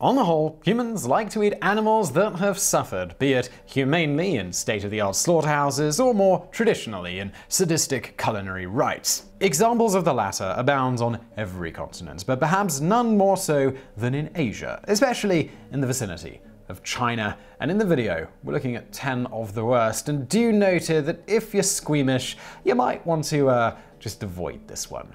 On the whole, humans like to eat animals that have suffered, be it humanely in state of the art slaughterhouses or more traditionally in sadistic culinary rites. Examples of the latter abound on every continent, but perhaps none more so than in Asia, especially in the vicinity of China. And in the video, we're looking at 10 of the worst. And do note here that if you're squeamish, you might want to uh, just avoid this one.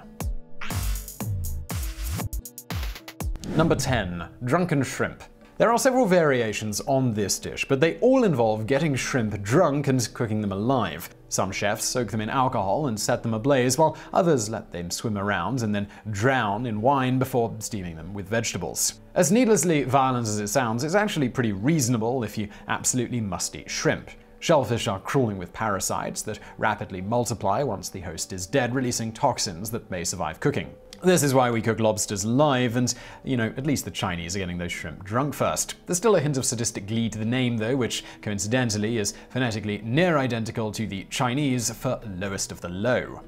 Number 10. Drunken Shrimp. There are several variations on this dish, but they all involve getting shrimp drunk and cooking them alive. Some chefs soak them in alcohol and set them ablaze, while others let them swim around and then drown in wine before steaming them with vegetables. As needlessly violent as it sounds, it's actually pretty reasonable if you absolutely must eat shrimp. Shellfish are crawling with parasites that rapidly multiply once the host is dead, releasing toxins that may survive cooking. This is why we cook lobsters live, and, you know, at least the Chinese are getting those shrimp drunk first. There's still a hint of sadistic glee to the name, though, which coincidentally is phonetically near identical to the Chinese for lowest of the low.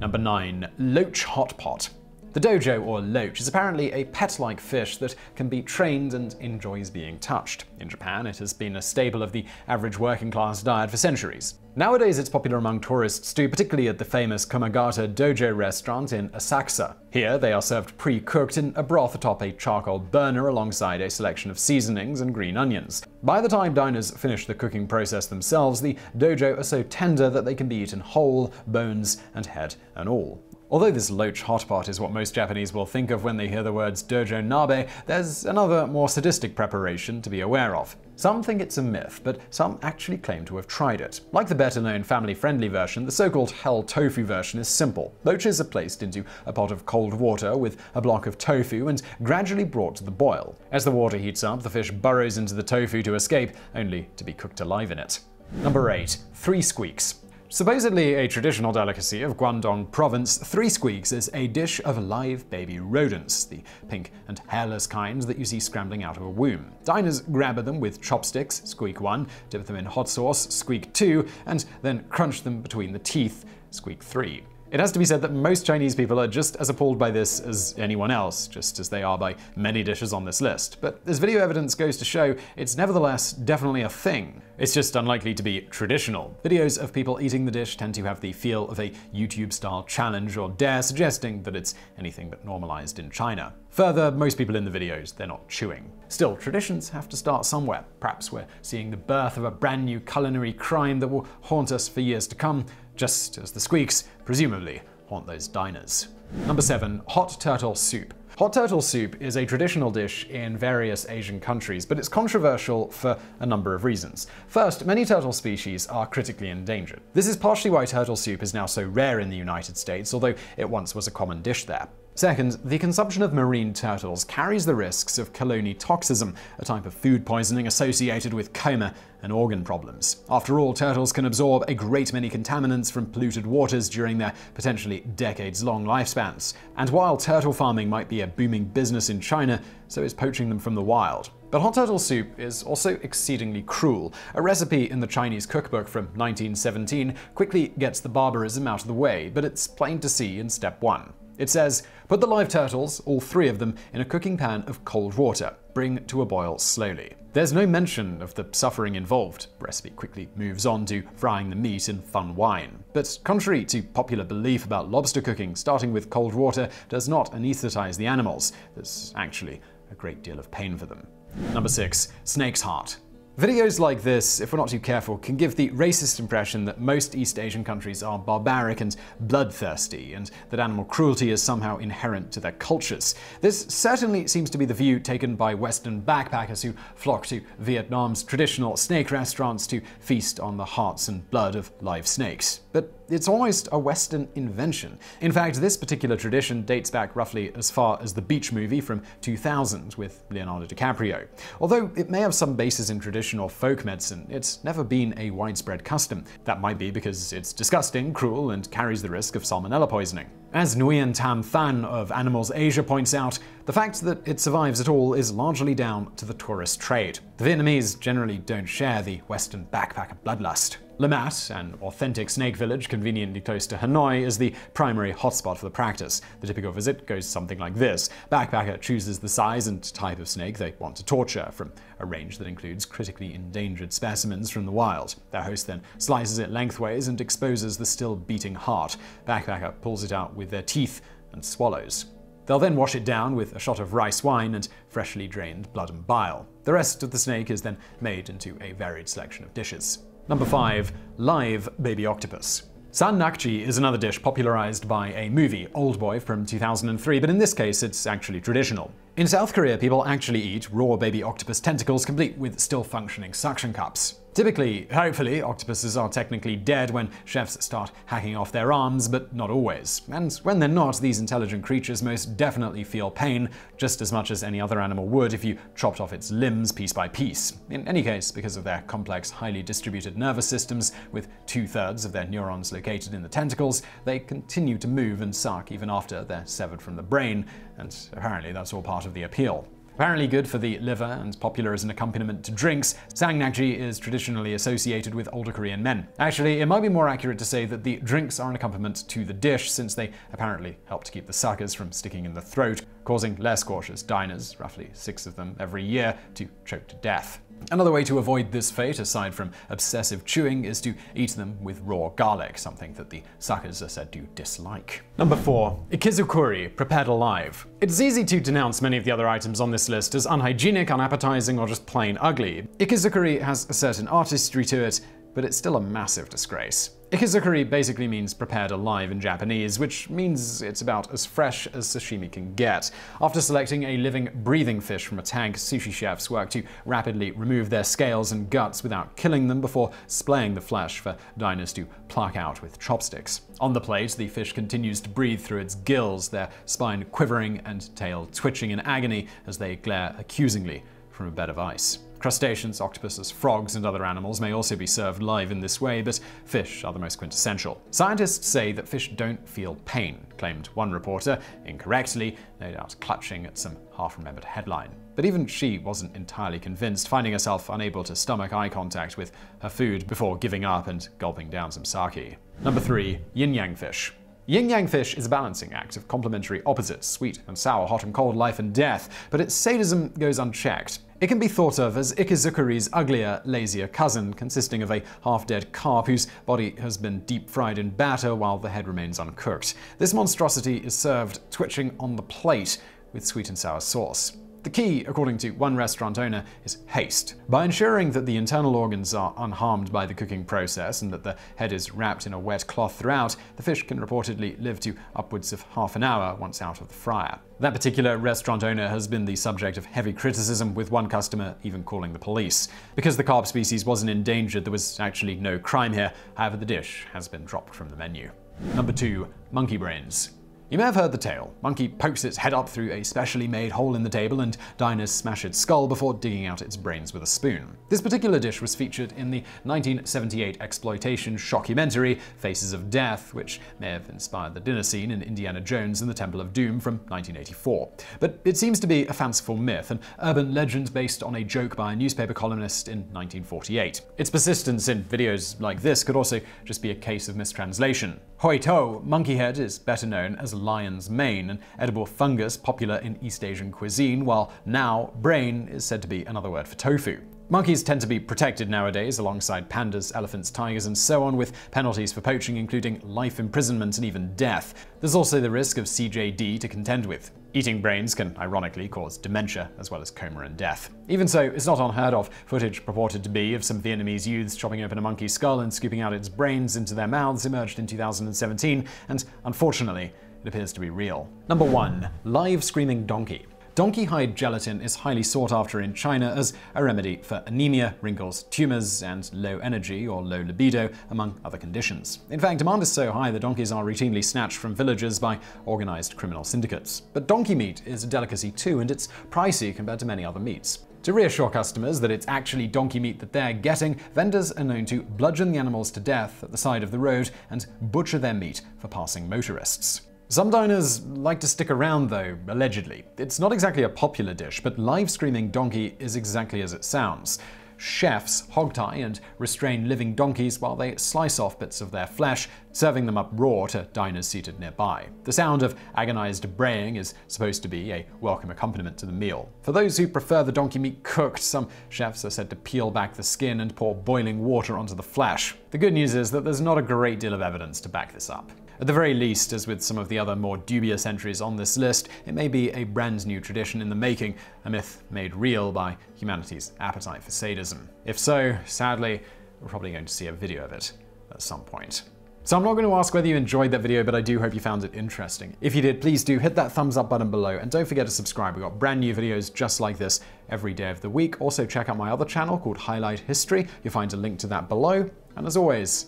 Number 9. Loach Hot Pot. The dojo, or loach, is apparently a pet-like fish that can be trained and enjoys being touched. In Japan, it has been a staple of the average working-class diet for centuries. Nowadays, it's popular among tourists too, particularly at the famous Komagata Dojo restaurant in Asakusa. Here, they are served pre-cooked in a broth atop a charcoal burner alongside a selection of seasonings and green onions. By the time diners finish the cooking process themselves, the dojo are so tender that they can be eaten whole, bones and head and all. Although this loach hotpot is what most Japanese will think of when they hear the words dojo nabe, there's another more sadistic preparation to be aware of. Some think it's a myth, but some actually claim to have tried it. Like the better known family friendly version, the so called hell tofu version is simple. Loaches are placed into a pot of cold water with a block of tofu and gradually brought to the boil. As the water heats up, the fish burrows into the tofu to escape, only to be cooked alive in it. Number 8. Three Squeaks. Supposedly a traditional delicacy of Guangdong province, three squeaks is a dish of live baby rodents, the pink and hairless kinds that you see scrambling out of a womb. Diners grab them with chopsticks, squeak 1, dip them in hot sauce, squeak 2, and then crunch them between the teeth, squeak 3. It has to be said that most Chinese people are just as appalled by this as anyone else, just as they are by many dishes on this list. But as video evidence goes to show, it's nevertheless definitely a thing. It's just unlikely to be traditional. Videos of people eating the dish tend to have the feel of a YouTube-style challenge or dare, suggesting that it's anything but normalized in China. Further, most people in the videos, they're not chewing. Still, traditions have to start somewhere. Perhaps we're seeing the birth of a brand new culinary crime that will haunt us for years to come, just as the squeaks presumably haunt those diners. Number 7. Hot Turtle Soup. Hot turtle soup is a traditional dish in various Asian countries, but it's controversial for a number of reasons. First, many turtle species are critically endangered. This is partially why turtle soup is now so rare in the United States, although it once was a common dish there. Second, the consumption of marine turtles carries the risks of chelonitoxism, a type of food poisoning associated with coma and organ problems. After all, turtles can absorb a great many contaminants from polluted waters during their potentially decades long lifespans. And while turtle farming might be a booming business in China, so is poaching them from the wild. But hot turtle soup is also exceedingly cruel. A recipe in the Chinese cookbook from 1917 quickly gets the barbarism out of the way, but it's plain to see in step 1. It says, put the live turtles, all three of them, in a cooking pan of cold water. Bring to a boil slowly. There's no mention of the suffering involved. Recipe quickly moves on to frying the meat in fun wine. But contrary to popular belief about lobster cooking, starting with cold water does not anesthetize the animals. There's actually a great deal of pain for them. Number 6. Snake's Heart. Videos like this, if we're not too careful, can give the racist impression that most East Asian countries are barbaric and bloodthirsty, and that animal cruelty is somehow inherent to their cultures. This certainly seems to be the view taken by Western backpackers who flock to Vietnam's traditional snake restaurants to feast on the hearts and blood of live snakes. But it's almost a Western invention. In fact, this particular tradition dates back roughly as far as the Beach movie from 2000 with Leonardo DiCaprio. Although it may have some basis in tradition or folk medicine, it's never been a widespread custom. That might be because it's disgusting, cruel, and carries the risk of salmonella poisoning. As Nguyen Tam Than of Animals Asia points out, the fact that it survives at all is largely down to the tourist trade. The Vietnamese generally don't share the Western backpacker bloodlust. Le Mat, an authentic snake village conveniently close to Hanoi, is the primary hotspot for the practice. The typical visit goes something like this. Backpacker chooses the size and type of snake they want to torture, from a range that includes critically endangered specimens from the wild. Their host then slices it lengthways and exposes the still beating heart. Backpacker pulls it out with their teeth and swallows. They'll then wash it down with a shot of rice wine and freshly drained blood and bile. The rest of the snake is then made into a varied selection of dishes. Number 5. Live Baby Octopus. Sannakji is another dish popularized by a movie, Old Boy, from 2003, but in this case it's actually traditional. In South Korea, people actually eat raw baby octopus tentacles complete with still functioning suction cups. Typically, hopefully, octopuses are technically dead when chefs start hacking off their arms, but not always. And when they're not, these intelligent creatures most definitely feel pain, just as much as any other animal would if you chopped off its limbs piece by piece. In any case, because of their complex, highly distributed nervous systems, with two thirds of their neurons located in the tentacles, they continue to move and suck even after they're severed from the brain, and apparently that's all part of the appeal. Apparently good for the liver and popular as an accompaniment to drinks, sannakji is traditionally associated with older Korean men. Actually, it might be more accurate to say that the drinks are an accompaniment to the dish since they apparently help to keep the suckers from sticking in the throat, causing less cautious diners, roughly six of them every year, to choke to death. Another way to avoid this fate, aside from obsessive chewing, is to eat them with raw garlic, something that the suckers are said to dislike. Number 4. Ikizukuri, prepared alive. It's easy to denounce many of the other items on this list as unhygienic, unappetizing, or just plain ugly. Ikizukuri has a certain artistry to it, but it's still a massive disgrace. Ikizukuri basically means prepared alive in Japanese, which means it's about as fresh as sashimi can get. After selecting a living, breathing fish from a tank, sushi chefs work to rapidly remove their scales and guts without killing them before splaying the flesh for diners to pluck out with chopsticks. On the plate, the fish continues to breathe through its gills, their spine quivering and tail twitching in agony as they glare accusingly from a bed of ice. Crustaceans, octopuses, frogs, and other animals may also be served live in this way, but fish are the most quintessential. Scientists say that fish don't feel pain, claimed one reporter, incorrectly, no doubt clutching at some half remembered headline. But even she wasn't entirely convinced, finding herself unable to stomach eye contact with her food before giving up and gulping down some sake. Number 3. Yin Yang Fish. Yin Yang fish is a balancing act of complementary opposites, sweet and sour, hot and cold, life and death, but its sadism goes unchecked. It can be thought of as Ikizukuri's uglier, lazier cousin, consisting of a half-dead carp whose body has been deep-fried in batter while the head remains uncooked. This monstrosity is served twitching on the plate with sweet and sour sauce. The key, according to one restaurant owner, is haste. By ensuring that the internal organs are unharmed by the cooking process and that the head is wrapped in a wet cloth throughout, the fish can reportedly live to upwards of half an hour once out of the fryer. That particular restaurant owner has been the subject of heavy criticism, with one customer even calling the police. Because the carp species wasn't endangered, there was actually no crime here, however, the dish has been dropped from the menu. Number 2. Monkey Brains. You may have heard the tale. Monkey pokes its head up through a specially made hole in the table and diners smash its skull before digging out its brains with a spoon. This particular dish was featured in the 1978 exploitation shockumentary Faces of Death, which may have inspired the dinner scene in Indiana Jones and the Temple of Doom from 1984. But it seems to be a fanciful myth, an urban legend based on a joke by a newspaper columnist in 1948. Its persistence in videos like this could also just be a case of mistranslation. Hou tou, monkey head, is better known as lion's mane, an edible fungus popular in East Asian cuisine, while now brain is said to be another word for tofu. Monkeys tend to be protected nowadays alongside pandas, elephants, tigers, and so on, with penalties for poaching including life imprisonment and even death. There's also the risk of CJD to contend with. Eating brains can ironically cause dementia as well as coma and death. Even so, it's not unheard of. Footage purported to be of some Vietnamese youths chopping open a monkey's skull and scooping out its brains into their mouths emerged in 2017, and unfortunately, it appears to be real. Number 1. Live Screaming Donkey. Donkey hide gelatin is highly sought after in China as a remedy for anemia, wrinkles, tumors, and low energy or low libido, among other conditions. In fact, demand is so high that donkeys are routinely snatched from villagers by organized criminal syndicates. But donkey meat is a delicacy too, and it's pricey compared to many other meats. To reassure customers that it's actually donkey meat that they're getting, vendors are known to bludgeon the animals to death at the side of the road and butcher their meat for passing motorists. Some diners like to stick around though, allegedly. It's not exactly a popular dish, but live screaming donkey is exactly as it sounds. chefs hogtie and restrain living donkeys while they slice off bits of their flesh, serving them up raw to diners seated nearby. The sound of agonized braying is supposed to be a welcome accompaniment to the meal. For those who prefer the donkey meat cooked, some chefs are said to peel back the skin and pour boiling water onto the flesh. The good news is that there's not a great deal of evidence to back this up. At the very least, as with some of the other more dubious entries on this list, it may be a brand new tradition in the making, a myth made real by humanity's appetite for sadism. If so, sadly, we're probably going to see a video of it at some point. So I'm not going to ask whether you enjoyed that video, but I do hope you found it interesting. If you did, please do hit that thumbs up button below and don't forget to subscribe. We've got brand new videos just like this every day of the week. Also check out my other channel called Highlight History. You'll find a link to that below. And as always,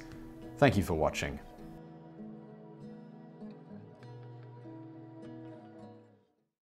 thank you for watching.